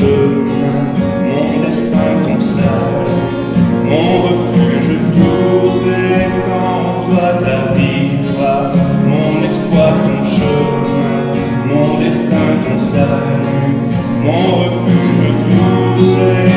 mon destin, ton sel, mon refuge trouvé en toi ta victoire, mon espoir, ton chemin, mon destin, ton salut, mon refuge trouvé.